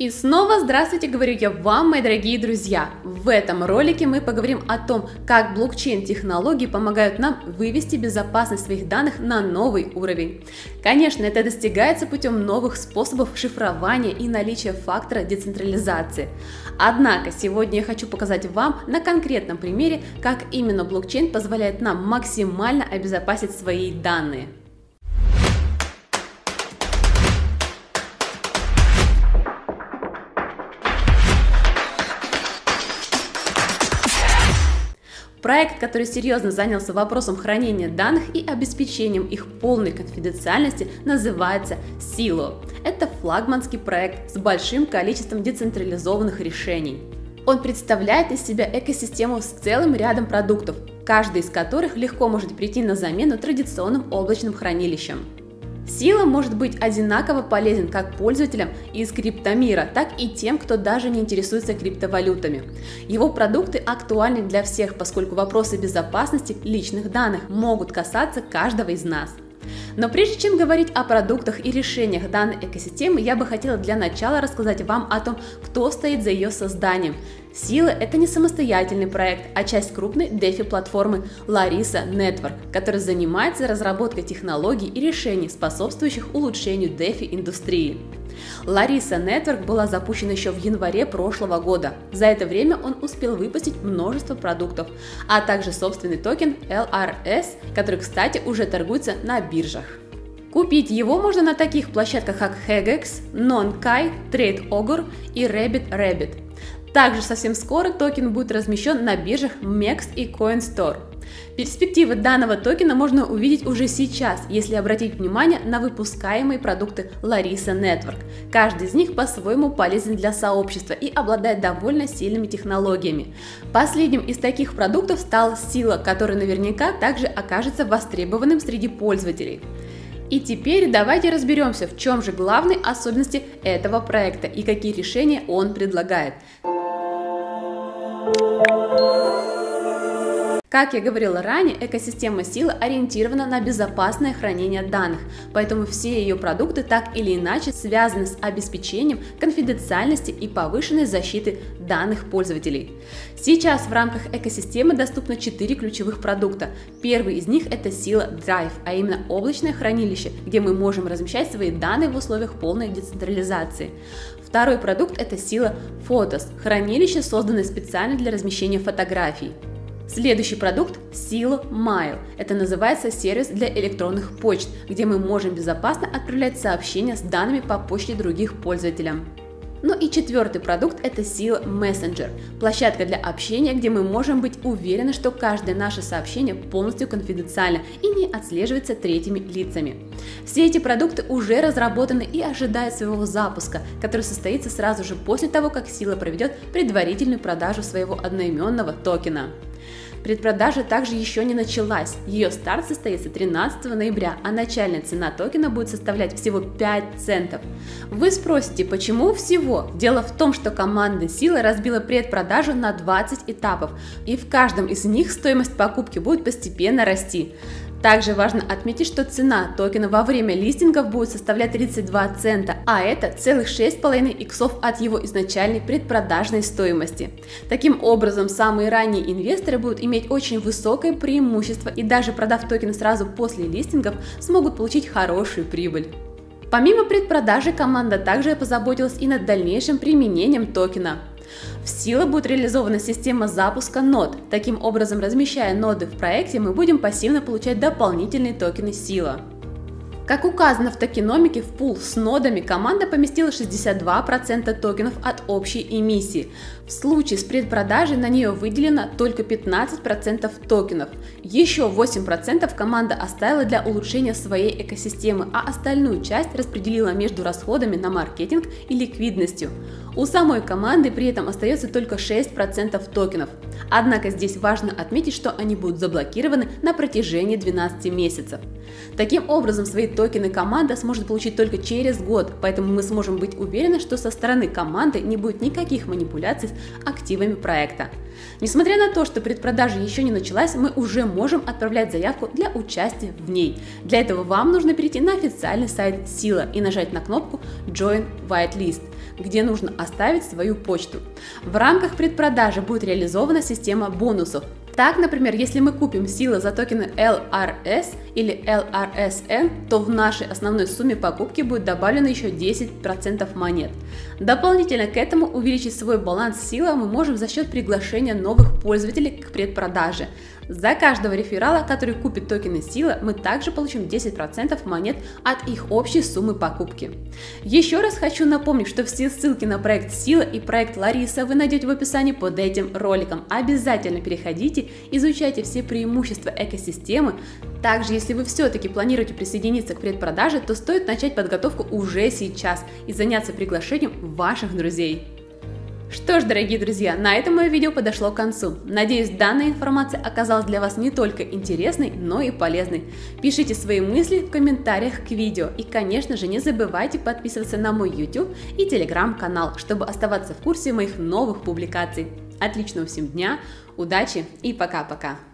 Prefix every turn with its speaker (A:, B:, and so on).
A: И снова здравствуйте, говорю я вам, мои дорогие друзья. В этом ролике мы поговорим о том, как блокчейн-технологии помогают нам вывести безопасность своих данных на новый уровень. Конечно, это достигается путем новых способов шифрования и наличия фактора децентрализации. Однако сегодня я хочу показать вам на конкретном примере, как именно блокчейн позволяет нам максимально обезопасить свои данные. Проект, который серьезно занялся вопросом хранения данных и обеспечением их полной конфиденциальности, называется Silo. Это флагманский проект с большим количеством децентрализованных решений. Он представляет из себя экосистему с целым рядом продуктов, каждый из которых легко может прийти на замену традиционным облачным хранилищам. Сила может быть одинаково полезен как пользователям из криптомира, так и тем, кто даже не интересуется криптовалютами. Его продукты актуальны для всех, поскольку вопросы безопасности личных данных могут касаться каждого из нас. Но прежде чем говорить о продуктах и решениях данной экосистемы, я бы хотела для начала рассказать вам о том, кто стоит за ее созданием. Сила – это не самостоятельный проект, а часть крупной DeFi-платформы Larissa Network, которая занимается разработкой технологий и решений, способствующих улучшению DeFi-индустрии. Larissa Network была запущена еще в январе прошлого года. За это время он успел выпустить множество продуктов, а также собственный токен LRS, который, кстати, уже торгуется на биржах. Купить его можно на таких площадках, как Xeggex, NonKYC, TradeOgre и Rabid Rabbit. Также совсем скоро токен будет размещен на биржах MEXC и CoinStore. Перспективы данного токена можно увидеть уже сейчас, если обратить внимание на выпускаемые продукты Larissa Network. Каждый из них по-своему полезен для сообщества и обладает довольно сильными технологиями. Последним из таких продуктов стал Сила, который наверняка также окажется востребованным среди пользователей. И теперь давайте разберемся, в чем же главные особенности этого проекта и какие решения он предлагает. Oh. Как я говорила ранее, экосистема силы ориентирована на безопасное хранение данных, поэтому все ее продукты так или иначе связаны с обеспечением конфиденциальности и повышенной защиты данных пользователей. Сейчас в рамках экосистемы доступно 4 ключевых продукта. Первый из них это сила Drive, а именно облачное хранилище, где мы можем размещать свои данные в условиях полной децентрализации. Второй продукт это сила Photos, хранилище, созданное специально для размещения фотографий. Следующий продукт – Silo Mail. Это называется сервис для электронных почт, где мы можем безопасно отправлять сообщения с данными по почте других пользователям. Ну и четвертый продукт – это Seal Messenger, площадка для общения, где мы можем быть уверены, что каждое наше сообщение полностью конфиденциально и не отслеживается третьими лицами. Все эти продукты уже разработаны и ожидают своего запуска, который состоится сразу же после того, как Сила проведет предварительную продажу своего одноименного токена. Предпродажа также еще не началась. Ее старт состоится 13 ноября, а начальная цена токена будет составлять всего 5 центов. Вы спросите, почему всего? Дело в том, что команда Сила разбила предпродажу на 20 этапов, и в каждом из них стоимость покупки будет постепенно расти. Также важно отметить, что цена токена во время листингов будет составлять 32 цента, а это целых 6,5 иксов от его изначальной предпродажной стоимости. Таким образом, самые ранние инвесторы будут иметь очень высокое преимущество и даже продав токен сразу после листингов, смогут получить хорошую прибыль. Помимо предпродажи, команда также позаботилась и над дальнейшим применением токена. В Сила будет реализована система запуска нод. Таким образом, размещая ноды в проекте, мы будем пассивно получать дополнительные токены Сила. Как указано в токеномике, в пул с нодами команда поместила 62% токенов от общей эмиссии. В случае с предпродажей на нее выделено только 15% токенов. Еще 8% команда оставила для улучшения своей экосистемы, а остальную часть распределила между расходами на маркетинг и ликвидностью. У самой команды при этом остается только 6% токенов. Однако здесь важно отметить, что они будут заблокированы на протяжении 12 месяцев. Таким образом, свои токены команда сможет получить только через год, поэтому мы сможем быть уверены, что со стороны команды не будет никаких манипуляций с активами проекта. Несмотря на то, что предпродажа еще не началась, мы уже можем отправлять заявку для участия в ней. Для этого вам нужно перейти на официальный сайт Сила и нажать на кнопку Join Whitelist где нужно оставить свою почту. В рамках предпродажи будет реализована система бонусов, так, например, если мы купим силы за токены LRS или LRSN, то в нашей основной сумме покупки будет добавлено еще 10% монет. Дополнительно к этому увеличить свой баланс силы мы можем за счет приглашения новых пользователей к предпродаже. За каждого реферала, который купит токены сила, мы также получим 10% монет от их общей суммы покупки. Еще раз хочу напомнить, что все ссылки на проект Сила и проект Лариса вы найдете в описании под этим роликом. Обязательно переходите, изучайте все преимущества экосистемы. Также, если вы все-таки планируете присоединиться к предпродаже, то стоит начать подготовку уже сейчас и заняться приглашением ваших друзей. Что ж, дорогие друзья, на этом мое видео подошло к концу. Надеюсь, данная информация оказалась для вас не только интересной, но и полезной. Пишите свои мысли в комментариях к видео и, конечно же, не забывайте подписываться на мой YouTube и Telegram канал, чтобы оставаться в курсе моих новых публикаций. Отличного всем дня, удачи и пока-пока!